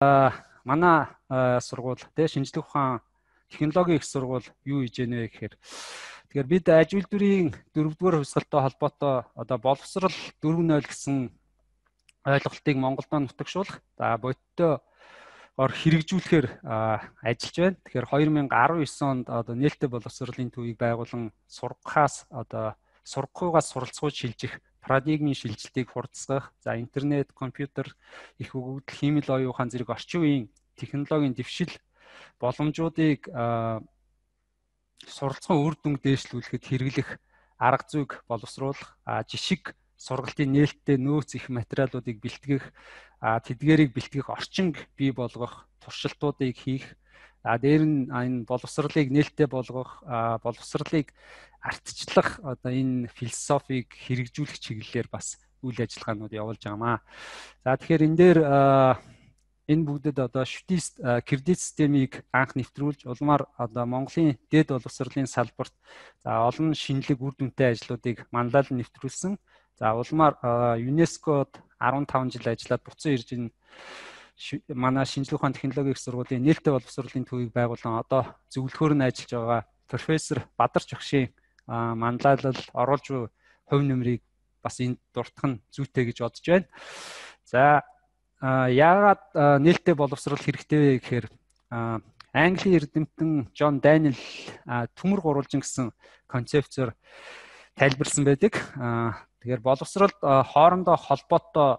манай сургууль тий шинжлэх ухаан технологийн их сургууль юу хийж гэнэ вэ гэхээр тэгэхээр бид аж үйлдвэрийн дөрөвдүгээр хувьсгалтай холбоотой одоо боловсрал 4.0 гэсэн ойлголтыг Монголд нутагшуулах за бодиттой ор хэрэгжүүлэхээр ажиллаж байна. Тэгэхээр 2019 онд одоо нээлттэй боловсролын төвийг байгуулан сургахаас одоо сургахуйгаас суралцгууж шилжих парадигмын шилжилтийг хурдсгах, за интернет, компьютер, их өгөгдөл, хиймэл оюухан зэрэг орчин үеийн технологийн дэвшил боломжуудыг суралцсан үр дүн дээшлүүлэхэд хэрэглэх арга зүйг боловсруулах, жишг сургалтын нээлттэй нөөц их материалуудыг бэлтгэх, тэдгээрийг бэлтгэх орчинг бий болгох, туршилтуудыг хийх, а дээр нь энэ боловсролыг нээлттэй болгох, боловсролыг ардчлах одоо энэ философиг хэрэгжүүлэх чиглэлээр бас үйл ажиллагаанууд явуулж байгаамаа. За тэгэхээр энэ дээр энэ бүгдэд одоо шүтист кредит системийг анх нэвтрүүлж улмаар одоо Монголын дэд боловсролын салбарт за олон шинэлэг үр дүнтэй ажлуудыг манлайлал нэвтрүүлсэн. За улмаар ЮНЕСКОд 15 жил ажиллаад буцан ирж энэ манай шинжлэх ухааны технологийн сургуулийн нээлттэй боловсролын төвийг байгуулсан одоо зөвлөхөр нь ажиллаж байгаа профессор Бадар Чогшийн манлайлал оруулж буй хувь нэмрийг бас энд дуртах нь зүйтэй гэж бодож байна. За яагаад нээлттэй боловсрол хэрэгтэй вэ гэхээр Английн эрдэмтэн Джон Даниэл төмөр гурвалжин гэсэн концепцээр тайлбарлсан байдаг. Тэгэхээр боловсролд хоорондоо холбоотой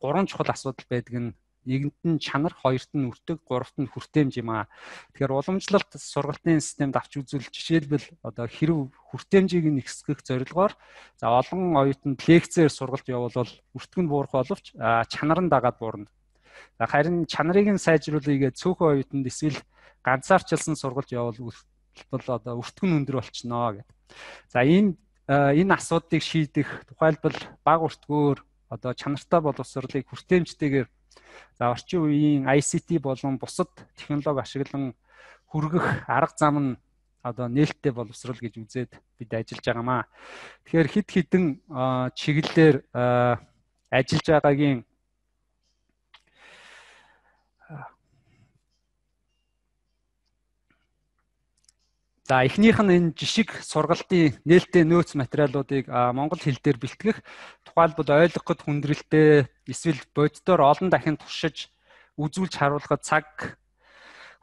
гурван чухал асуудал байдаг нь нэгэнд нь чанар, хоёрт нь үртэг, гуравт нь хүртээмж юм аа. Тэгэхээр уламжлалт сургалтын системд авч үзвэл жишээлбэл одоо хэрв хүртээмжийг нь ихсгэх зорилгоор за олон оюутанд лекцээр сургалт явуулвал үртэг нь буурах боловч чанар нь дагаад буурна. За харин чанарыг нь сайжруулъя гэж цөөхөн оюутанд эсвэл ганцаарчлсан сургалт явуулвал одоо өртгөн өндөр болчихноо гэдэг. За энэ энэ асуудлыг шийдэх тухайлбал баг өртгөөр одоо чанартай боловсролыг хүртээмжтэйгээр За орчин үеийн ICT болон бусад технологи ашиглан хүргэх арга зам нь одоо нээлттэй боловсрал гэж үзээд бид ажиллаж байгаамаа. Тэгэхээр хид хідэн чиглэлээр ажиллаж байгаагийн За эхнийх нь энэ жишг сургалтын нээлттэй нөөц материалуудыг монгол хэл дээр бэлтгэх тухайлбал ойлгоход хүндрэлтэй эсвэл боддоор олон дахин туршиж үзүүлж харуулахад цаг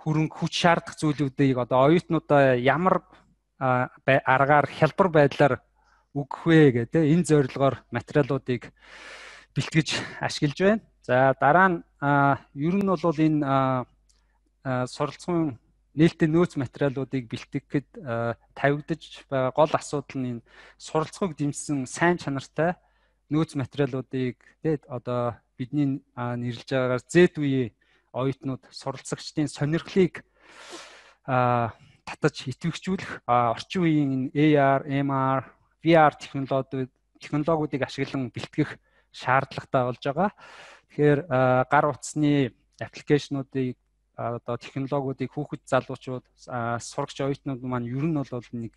хөрөнгө хүч шаардах зүйлүүдийг одоо оюутнуудаа ямар аргаар хялбар байдлаар өгөх вэ гэдэг энэ зорилгоор материалуудыг бэлтгэж ашиглаж байна. За дараа нь ер нь бол энэ суралцсан нээлттэй нөөц материалуудыг бэлтгэхэд тавигдаж байгаа гол асуудал нь энэ суралцахыг дэмжсэн сайн чанартай нөөц материалуудыг тэгээд одоо бидний нэрлэж байгаагаар Z үеийн оюутнууд суралцагчдын сонирхлыг татаж идэвхжүүлэх орчин үеийн AR, MR, VR технологиуд технологиудыг ашиглан бэлтгэх шаардлагатай болж байгаа. Тэгэхээр гар утасны аппликейшнуудыг одоо технологиудыг хүүхэд залуучууд сурагч оюутнууд маань ер нь бол нэг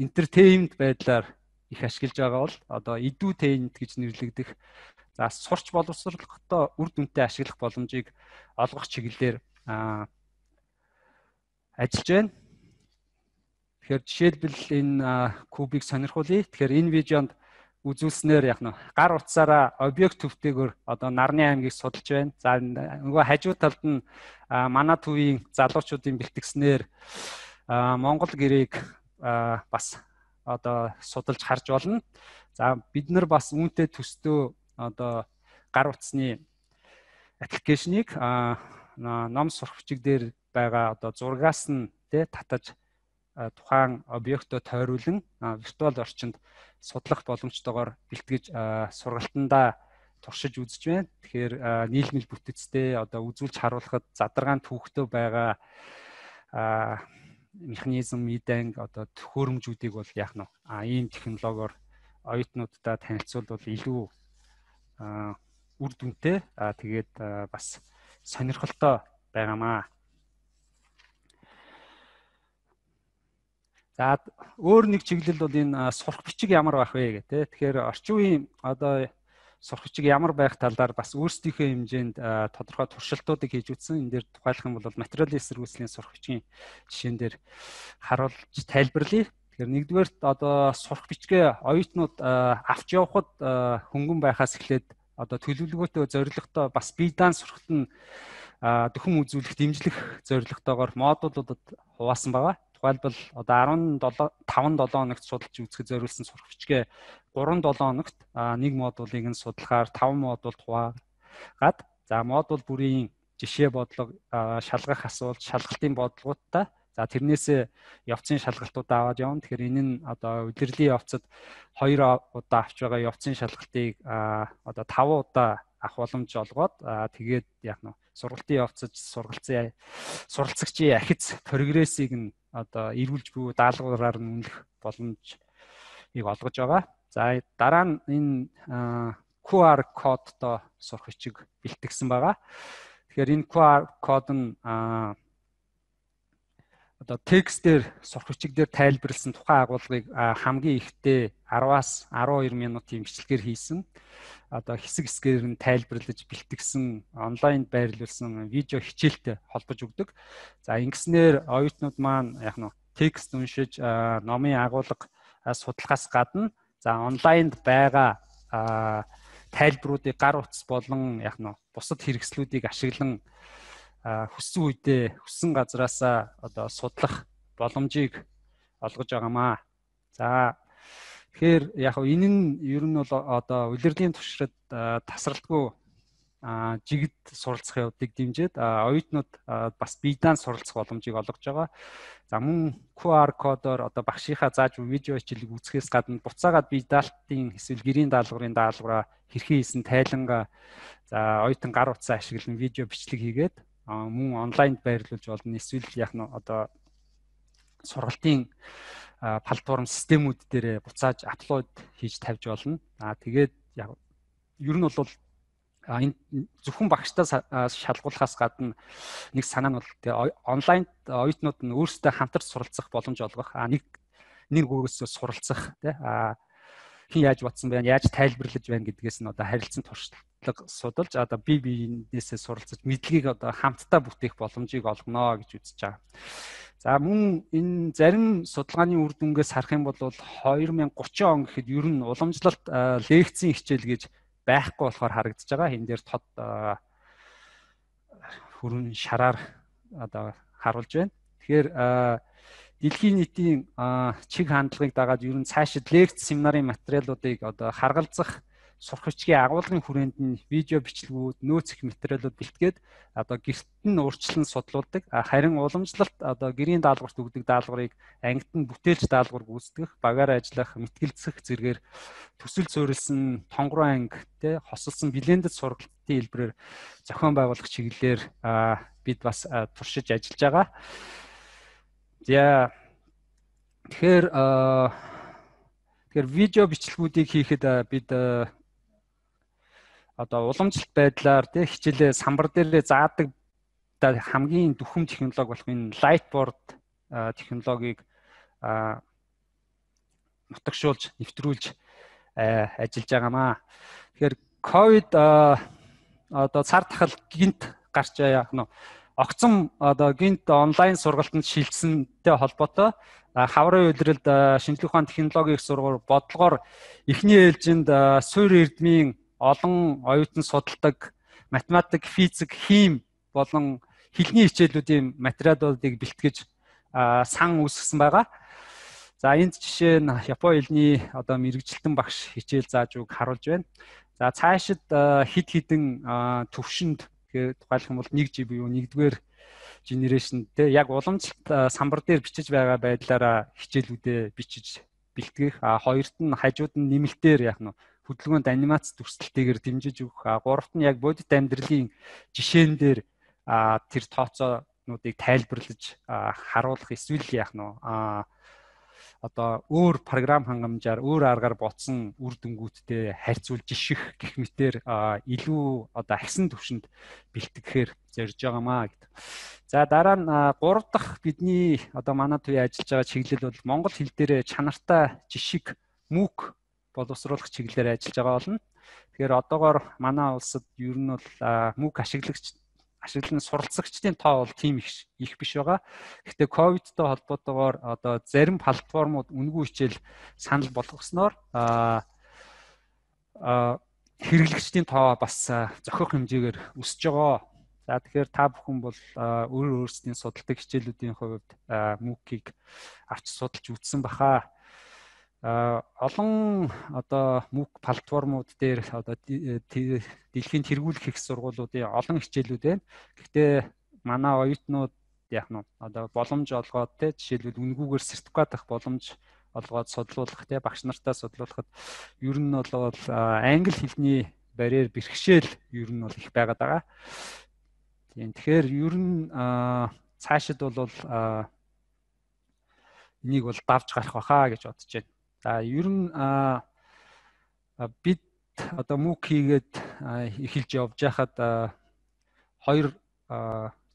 entertainment байдлаар их ашиглаж байгаа бол одоо edutainment гэж нэрлэгдэх за сурч боловсролтой үр дүнтэй ашиглах боломжийг олгох чиглэлээр ажиллаж байна. Тэгэхээр жишээлбэл энэ кубик сонирхуулъя. Тэгэхээр энэ видеонд үзүүлснээр яг нь гар утсаараа объект төвтэйгээр одоо нарны аймгийг судалж байна. За нөгөө хажуу талд нь манай төвийн залуучуудын бэлтгэснээр Монгол гэрээг бас одоо судалж харж болно. За бид нар бас үүнтэй төстөө одоо гар утасны аппликейшнийг ном сурагчиг дээр байгаа одоо зургаас нь тэ татаж тухайн объектоо тойруулан виртуал орчинд судлах боломжтойгоор бэлтгэж сургалтандаа туршиж үзэж байна. Тэгэхээр нийлмэл бүтэцтэй одоо үзүүлж харуулхад задаргаан түүхтэй байгаа механизм мэданг одоо төхөөрөмжүүдийг бол яах нь а ийм технологиор оюутнуудаа танилцуулбал илүү үр дүнтэй а тэгээд бас сонирхолтой байгаамаа. За өөр нэг чиглэл бол энэ сурах бичиг ямар байх вэ гэх тээ. Тэгэхээр орчин үеийн одоо сурагчиг ямар байх талаар бас өөрсдийнхөө хэмжээнд тодорхой туршилтуудыг хийж үтсэн. Энэ дээр тухайлах юм бол материалын эсэргүүцлийн сурагчийн жишээн дээр харуулж тайлбарлая. Тэгэхээр нэгдүгээр одоо сурах бичгээ оюутнууд авч явахад хөнгөн байхаас эхлээд одоо төлөвлөгөөтэй зорилготой бас бие даан сурахт нь дөхөн үзүүлэх дэмжлэх зорилготойгоор модулуудад хуваасан байгаа. Тухайлбал одоо 17 5 7 хоногт судалж үзэхэд зориулсан сурах бичгээ 3 7 хоногт нэг модулыг нь судлахаар 5 модулд хуваагаад за модуль бүрийн жишээ бодлого шалгах асуулт шалгалтын бодлогоудаа за тэрнээсээ явцын шалгалтуудаа аваад явна. Тэгэхээр энэ нь одоо удирдлийн явцад 2 удаа авч байгаа явцын шалгалтыг одоо 5 удаа авах боломж олгоод тэгээд яг нь сургалтын явцад сургалцсан суралцагчийн ахиц прогрессыг нь одоо эргүүлж буй даалгавраар нь үнэлэх боломжийг олгож байгаа. За дараа нь энэ QR кодтой сурах бичиг бэлтгэсэн байгаа. Тэгэхээр энэ QR код нь одоо текстээр сурах бичиг дээр тайлбарлсан тухайн агуулгыг хамгийн ихдээ 10-аас 12 минутын бичлэгээр хийсэн. Одоо хэсэг хэсгээр нь тайлбарлаж бэлтгэсэн онлайнд байрлуулсан видео хичээлтэй холбож өгдөг. За ингэснээр оюутнууд маань яг нь текст уншиж номын агуулга судлахаас гадна за онлайнд байгаа тайлбаруудыг гар утас болон яг нь бусад хэрэгслүүдийг ашиглан хүссэн үедээ хүссэн газараасаа одоо судлах боломжийг олгож байгаамаа. За тэгэхээр яг нь энэ нь ер нь бол одоо улирдын туршид тасралтгүй жигд суралцах явдыг дэмжиж оюутнууд бас биедан суралцах боломжийг олгож байгаа. За мөн QR кодоор одоо багшийнхаа зааж видео хичээлийг үзэхээс гадна буцаагаад бие даалтын эсвэл гэрийн даалгаврын даалгавраа хэрхэн хийсэн тайлангаа за оюутан гар утсаа ашиглан видео бичлэг хийгээд мөн онлайнд байрлуулж болно. Эсвэл яг нь одоо сургалтын платформ системүүд дээр буцааж апплод хийж тавьж болно. Аа тэгээд яг ер нь бол энэ зөвхөн багштаа шалгуулахаас гадна нэг санаа нь бол онлайн оюутнууд нь өөрсдөө хамтарч суралцах боломж олгох. А нэг нэг өөрөөсөө суралцах тий а хин яаж бодсон байна, яаж тайлбарлаж байна гэдгээс нь одоо харилцан туршлага судалж одоо бие биенээсээ суралцаж мэдлэгийг одоо хамтдаа бүтээх боломжийг олгоно гэж үзэж байгаа. За мөн энэ зарим судалгааны үр дүнгээс харах юм бол 2030 он гэхэд ер нь уламжлалт лекцийн хичээл гэж байхгүй болохоор харагдаж байгаа. Энэ дээр тод хүрэн шараар одоо харуулж байна. Тэгэхээр дэлхийн нийтийн чиг хандлагыг дагаад ер нь цаашид лекц семинарын материалуудыг одоо харгалзах сурах бичгийн агуулгын хүрээнд нь видео бичлэгүүд, нөөц их материалууд бэлтгээд одоо гэрт нь урьдчилан судлуулдаг. Харин уламжлалт одоо гэрийн даалгаварт өгдөг даалгаврыг ангид нь бүтээлч даалгавар гүйцэтгэх, багаар ажиллах, мэтгэлцэх зэргээр төсөл суурилсан тонгороо анги, тэ хосолсон блендed сургалтын хэлбэрээр зохион байгуулах чиглэлээр бид бас туршиж ажиллаж байгаа. За тэгэхээр тэгэхээр видео бичлэгүүдийг хийхэд бид одоо уламжлалт байдлаар тий хичээлээ самбар дээрээ заадаг хамгийн дүрхэм технологи болох энэ lightboard технологиг нутагшуулж нэвтрүүлж ажиллаж байгаамаа. Тэгэхээр ковид одоо цар тахал гинт гарч яг нь огцом одоо гинт онлайн сургалтанд шилжсэнтэй холбоотой хаврын үйлрэлд шинжлэх ухааны технологийн сургууль бодлогоор эхний ээлжинд суур эрдмийн олон оюутан судалдаг математик, физик, хим болон хэлний хичээлүүдийн материалуудыг бэлтгэж сан үүсгэсэн байгаа. За энд жишээ нь Японы хэлний одоо мэрэгжилтэн багш хичээл зааж үг харуулж байна. За цаашид хид хідэн төвшөнд тухайлах юм бол 1 GB юу нэгдүгээр генерашн те яг уламжлалт самбар дээр бичиж байгаа байдлаараа хичээлүүдээ бичиж бэлтгэх. А хоёрт нь хажууд нь нэмэлтээр яг нь хөдөлгөөнд анимац төрсөлтэйгээр дэмжиж өгөх. А гуравт нь яг бодит амьдралын жишээн дээр тэр тооцоонуудыг тайлбарлаж харуулах эсвэл яг нь одоо өөр програм хангамжаар өөр аргаар ботсон үр дүнгуудтэй харьцуулж иших гэх мэтэр илүү одоо агсан төвшөнд бэлтгэхээр зорж байгаамаа гэдэг. За дараа нь 3 дахь бидний одоо манай төвийн ажиллаж байгаа чиглэл бол монгол хэл дээр чанартай жишг MOOC боловсруулах чиглэлээр ажиллаж байгаа болно. Тэгэхээр одоогоор манай улсад ер нь бол мөг ашиглагч ашиглан суралцагчдын тоо бол тийм их их биш байгаа. Гэхдээ ковидтой холбоотойгоор одоо зарим платформуд үнгүй хичээл санал болгосноор а хэрэглэгчдийн тоо бас зохих хэмжээгээр өсөж байгаа. За тэгэхээр та бүхэн бол өөр өөрсдийн судалдаг хичээлүүдийн хувьд MOOC-ийг авч судалж үзсэн баха. Олон одоо MOOC платформуд дээр одоо дэлхийн тэргүүлэх их сургуулиудын олон хичээлүүд байна. Гэхдээ манай оюутнууд яг нь одоо боломж олгоод те жишээлбэл үнгүүгээр сертификат авах боломж олгоод судлуулах те багш нартаа судлуулахад ер нь бол англи хэлний барьер бэрхшээл ер нь бол их байгаад байгаа. Тийм тэгэхээр ер нь цаашид бол энийг бол давж гарах баха гэж бодож байна. За ер нь бид одоо MOOC хийгээд эхэлж явж байхад хоёр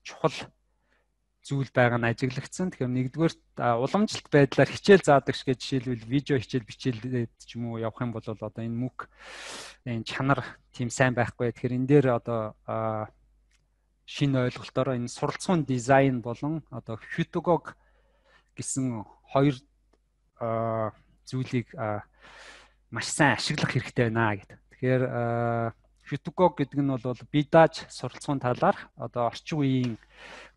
чухал зүйл байгаа нь ажиглагдсан. Тэгэхээр нэгдүгээр уламжлалт байдлаар хичээл заадаг шиг жишээлбэл видео хичээл бичээлээд ч юм уу явах юм бол одоо энэ MOOC энэ чанар тийм сайн байхгүй. Тэгэхээр энэ дээр одоо шинэ ойлголтоор энэ суралцсан дизайн болон одоо Hutogog гэсэн хоёр зүйлийг маш сайн ашиглах хэрэгтэй байна гэдэг. Тэгэхээр Hutogog гэдэг нь бол бие дааж суралцсан талаарх одоо орчин үеийн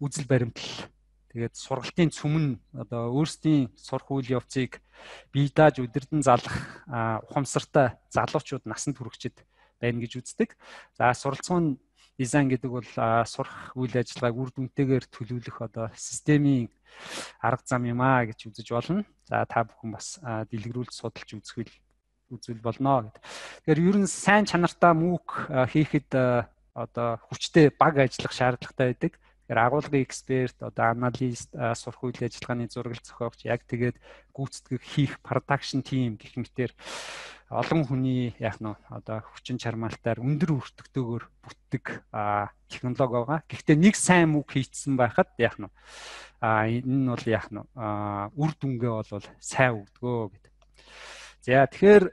үзэл баримтлал тэгээд сургалтын цөмн одоо өөрсдийн сурах үйл явцыг бие дааж удирдан залах ухамсартай залуучууд насанд хүрэгчд байна гэж үздэг. За суралцсан дизайн гэдэг бол сурах үйл ажиллагааг үр дүнтэйгээр төлөвлөх одоо системийн арга зам юм аа гэж үзэж болно. За та бүхэн бас дэлгэрүүлж судалж үзэх үзвэл болно гэд. Тэгэхээр ер нь сайн чанартай MOOC хийхэд одоо хүчтэй баг ажиллах шаардлагатай байдаг. Тэгэхээр агуулгын эксперт, одоо аналист, сурах үйл ажиллагааны зураг зохиогч яг тэгээд гүйцэтгэх хийх production team гэх мэтэр олон хүний яг нь одоо хүчин чармаалтаар өндөр өртөгтэйгээр бүтдэг технологи байгаа. Гэхдээ нэг сайн үг хийцсэн байхад яг нь энэ нь бол яг нь үр дүнгээ бол сайн өгдгөө гэдэг. За тэгэхээр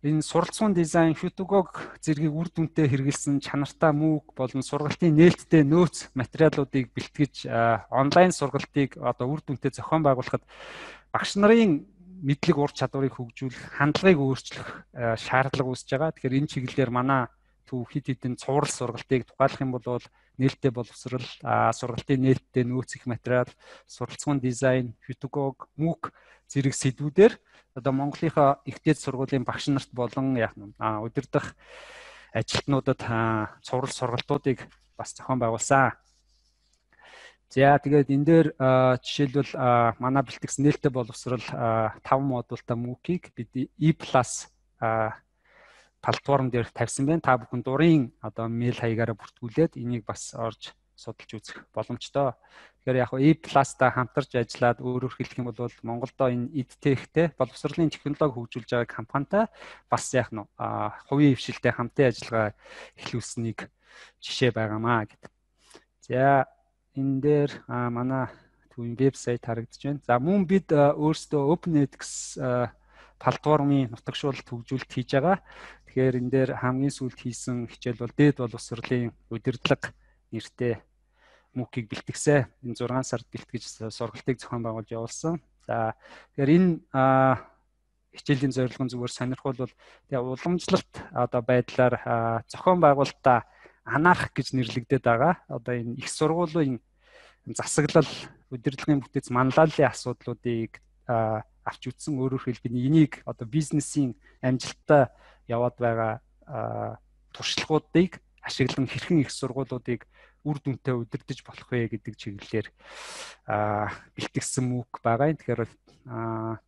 энэ суралцсан дизайн Hutogog зэргийг үр дүнтэй хэрэгэлсэн чанартай MOOC болон сургалтын нээлттэй нөөц материалуудыг бэлтгэж онлайн сургалтыг одоо үр дүнтэй зохион байгуулахад багш нарын мэдлэг ур чадварыг хөгжүүлэх, хандлагыг өөрчлөх шаардлага үүсэж байгаа. Тэгэхээр энэ чиглэлээр манай төв хид хідэн цуврал сургалтыг тухайлах юм бол нээлттэй боловсрал, сургалтын нээлттэй нөөц их материал, суралцсан дизайн, Hutogog, MOOC зэрэг сэдвүүдээр одоо Монголынхаа ихтэй сургуулийн багш нарт болон яг нь удирдах ажилтнуудад цуврал сургалтуудыг бас зохион байгуулсан. За тэгээд энэ дээр жишээлбэл манай бэлтгэсэн нээлттэй боловсрал 5 модультай MOOC-ийг бид E+ платформ дээр тавьсан байна. Та бүхэн дурын одоо мэйл хаягаараа бүртгүүлээд энийг бас орж судалж үзэх боломжтой. Тэгэхээр яг E+ та хамтарч ажиллаад өөрөөр хэлэх юм бол Монголдо энэ EdTech-тэй боловсролын технологи хөгжүүлж байгаа компанитай бас яг нь хувийн хвшилтэй хамтын ажиллагаа эхлүүлсэнийг жишээ байгаамаа гэдэг. За энэ дээр манай түүний вебсайт харагдаж байна. За мөн бид өөрсдөө OpenEdX платформын нутагшуулалт хөгжүүлэлт хийж байгаа. Тэгэхээр энэ дээр хамгийн сүүлд хийсэн хичээл бол дээд боловсролын удирдлага нэртэй MOOC-ийг бэлтгэсэн. Энэ 6 сард бэлтгэж сургалтыг зохион байгуулж явуулсан. За тэгэхээр энэ хичээлийн зорилго нь зүгээр сонирхол бол тэгээ уламжлалт одоо байдлаар зохион байгуулалтаа анаарах гэж нэрлэгдээд байгаа. Одоо энэ их сургуулийн засаглал удирдлагын бүтээц манлайлалын асуудлуудыг авч үзсэн өөрөөр хэлбэл энийг одоо бизнесийн амжилттай яваад байгаа туршлагуудыг ашиглан хэрхэн их сургуулиудыг үр дүнтэй удирдах болох вэ гэдэг чиглэлээр бэлтгэсэн MOOC байгаа. Тэгэхээр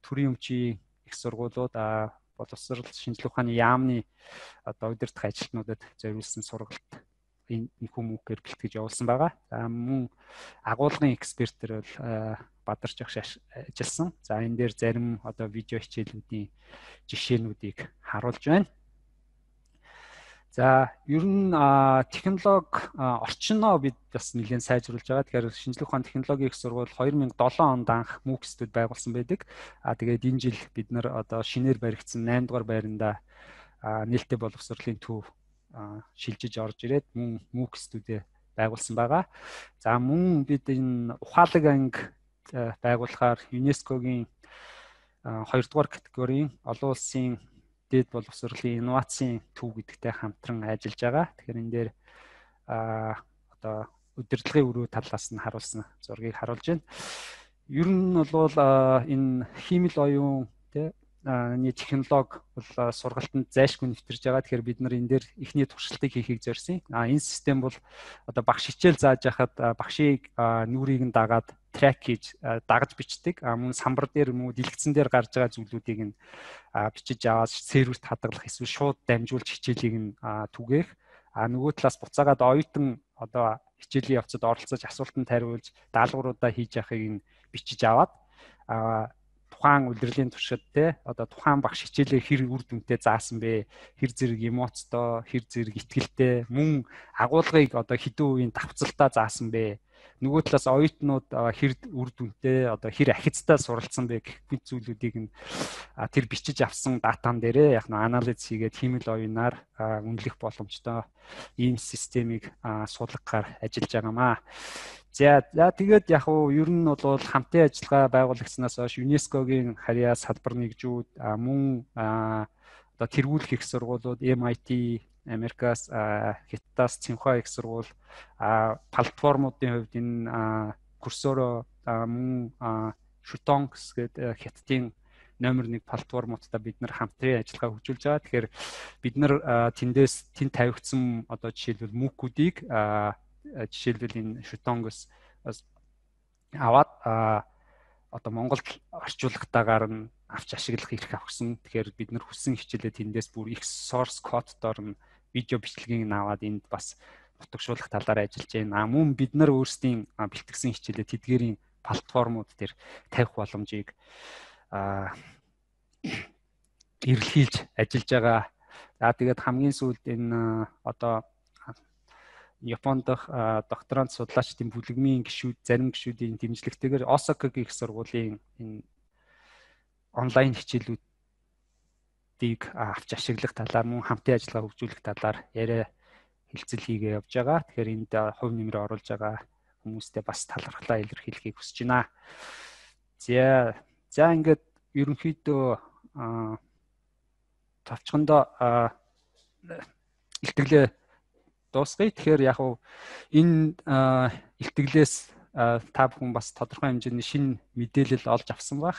төрийн өмчийн их сургуулиуд боловсрол шинжилгээ ухааны яамны одоо удирдах ажилтнуудад зориулсан сургалт энэ хүмүүгээр бэлтгэж явуулсан байгаа. За мөн агуулгын экспертэр бол бадарч агш ажилласан. За энэ дээр зарим одоо видео хичээлүүдийн жишээнүүдийг харуулж байна. За ер нь технологи орчноо бид бас нэлээд сайжруулж байгаа. Тэгэхээр шинжлэх ухааны технологийн их сургууль 2007 онд анх MOOC-студ байгуулсан байдаг. А тэгээд энэ жил бид нар одоо шинээр баригдсан 8 дугаар байранда нээлттэй боловсролын төв шилжиж орж ирээд мөн MOOC-студээ байгуулсан байгаа. За мөн бид энэ ухаалаг анги байгуулахаар ЮНЕСКОгийн 2 дугаар категорийн олон улсын дээд боловсролын инновацийн төв гэдэгтэй хамтран ажиллаж байгаа. Тэгэхээр энэ дээр а одоо удирдлагын өрөө талаас нь харуулсан зургийг харуулж байна. Ер нь бол энэ химэл оюун тий ны технологи бол сургалтанд зайлшгүй нэвтэрж байгаа. Тэгэхээр бид нар энэ дээр ихний туршилтыг хийхийг зорьсон. А энэ систем бол одоо багш хичээл зааж яхад багшийг нүрийг нь дагаад трек хийж дагаж бичдэг. А мөн самбар дээр мөн дэлгэцэн дээр гарч байгаа зүйлүүдийг нь бичиж аваад серверт хадгалах эсвэл шууд дамжуулж хичээлийг нь түгээх. А нөгөө талаас буцаагаад оюутан одоо хичээлийн явцад оролцож асуултанд хариулж даалгавруудаа хийж яхахыг нь бичиж аваад а тухайн удирдлийн туршид те одоо тухайн багш хичээлээ хэр үр дүнтэй заасан бэ? Хэр зэрэг эмоцтой хэр зэрэг ихтгэлтэй мөн агуулгыг одоо хэдэн үеийн давцалтаа заасан бэ нөгөө талаас оюутнууд хэр үр дүнтэй одоо хэр ахицтай суралцсан бэ гэх мэт зүйлүүдийг нь тэр бичиж авсан датан дээрээ яг нь анализ хийгээд химэл оюунаар үнэлэх боломжтой ийм системийг суулгахаар ажиллаж байгаамаа. За за тэгээд яг уу ер нь бол хамтын ажиллагаа байгуулагчнаас хойш ЮНЕСКОгийн харьяа салбар нэгжүүд мөн одоо тэргүүлэх их сургуулиуд MIT Америкаас Хятадаас Цинхуа их сургууль платформуудын хувьд энэ курсоро мөн Шутонгс гэдэг Хятадын номер 1 платформудтай бид нар хамтран ажиллагаа хөгжүүлж байгаа. Тэгэхээр бид нар тэндээс тэнд тавигдсан одоо жишээлбэл MOOC-үүдийг жишээлбэл энэ шутонгос аваад одоо Монголд орчуулгатаагаар нь авч ашиглах эрх авсан. Тэгэхээр бид нар хүссэн хичээлээ тэндээс бүр их source code-доор нь видео бичлэгийг нь аваад энд бас нутагшуулах талаар ажиллаж байна. А мөн бид нар өөрсдийн бэлтгэсэн хичээлээ тэдгэрийн платформуд дээр тавих боломжийг а эрэлхийлж ажиллаж байгаа. За тэгээд хамгийн сүүлд энэ одоо Японд докторант судлаачдын бүлэгмийн гишүүд зарим гишүүдийн дэмжлэгтэйгээр Осакагийн их сургуулийн энэ онлайн хичээлүүдийг авч ашиглах талаар мөн хамтын ажиллагаа хөгжүүлэх талаар яриа хилцэл хийгээ явж байгаа. Тэгэхээр энд хувь нэмрээ оруулж байгаа хүмүүстээ бас талархлаа илэрхийлэхийг хүсэж байна. За за ингээд ерөнхийдөө тавчхандаа илтгэлээ дуусгая. Тэгэхээр яг уу энэ илтгэлээс та бүхэн бас тодорхой хэмжээний шинэ мэдээлэл олж авсан байх.